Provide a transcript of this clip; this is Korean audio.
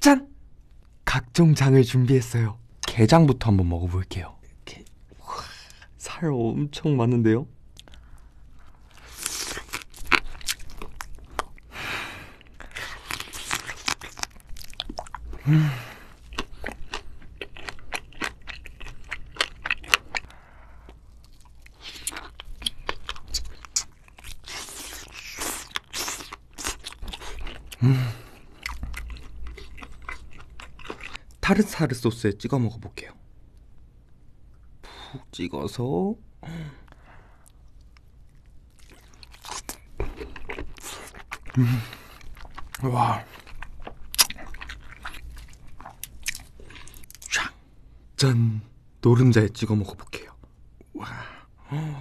짠! 각종 장을 준비했어요. 게장부터 한번 먹어볼게요. 이렇게 우와, 살 엄청 많은데요? 음. 타르타르 소스에 찍어 먹어볼게요. 푹 찍어서 음. 와. 쫙. 짠. 노른자에 찍어 먹어볼게요. 와. 음.